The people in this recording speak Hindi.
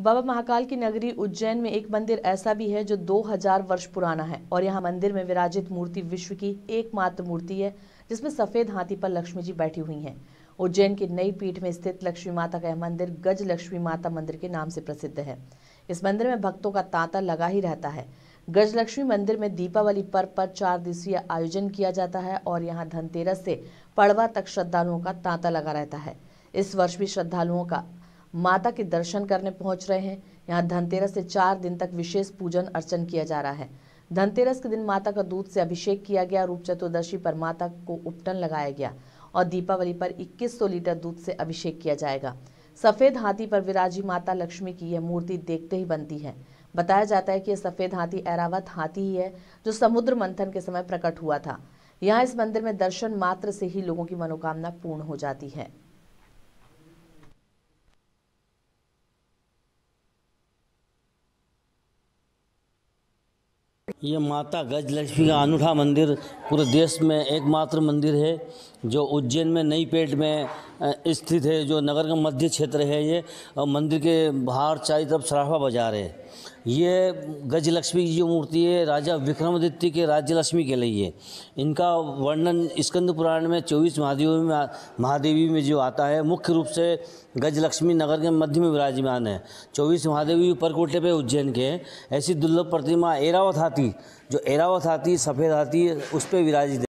बाबा महाकाल की नगरी उज्जैन में एक मंदिर ऐसा भी है जो 2000 वर्ष पुराना है और यहाँ मंदिर में विराजित मूर्ति विश्व की एकमात्र मूर्ति है, जिसमें सफ़ेद हाथी पर लक्ष्मी जी बैठी हुई हैं। उज्जैन की नई पीठ में स्थित लक्ष्मी माता का यह मंदिर गज लक्ष्मी माता मंदिर के नाम से प्रसिद्ध है। इस मंदिर में भक्तों का तांता लगा ही रहता है। गजलक्ष्मी मंदिर में दीपावली पर्व पर चार दिवसीय आयोजन किया जाता है और यहाँ धनतेरस से पड़वा तक श्रद्धालुओं का तांता लगा रहता है। इस वर्ष भी श्रद्धालुओं का माता के दर्शन करने पहुँच रहे हैं। यहाँ धनतेरस से चार दिन तक विशेष पूजन अर्चन किया जा रहा है। धनतेरस के दिन माता का दूध से अभिषेक किया गया रूप चतुर्दशी पर माता को उपटन लगाया गया और दीपावली पर 2100 लीटर दूध से अभिषेक किया जाएगा। सफ़ेद हाथी पर विराजी माता लक्ष्मी की यह मूर्ति देखते ही बनती है। बताया जाता है कि यह सफ़ेद हाथी ऐरावत हाथी ही है, जो समुद्र मंथन के समय प्रकट हुआ था। यहाँ इस मंदिर में दर्शन मात्र से ही लोगों की मनोकामना पूर्ण हो जाती है। ये माता गजलक्ष्मी का अनूठा मंदिर पूरे देश में एकमात्र मंदिर है। जो उज्जैन में नई पेट में स्थित है, जो नगर का मध्य क्षेत्र है ये और मंदिर के बाहर चारों तरफ़ सराफा बाज़ार है। ये गज लक्ष्मी की जो मूर्ति है, राजा विक्रमादित्य के राज्य लक्ष्मी के लिए। इनका वर्णन स्कंद पुराण में चौबीस महादेवी में महादेवी में जो आता है, मुख्य रूप से गजलक्ष्मी नगर के मध्य में विराजमान है। चौबीस महादेवी परकोटे पे उज्जैन के ऐसी दुर्लभ प्रतिमा एरावत हाथी, जो एरावत हाथी, सफ़ेद हाथी, उस पर विराजित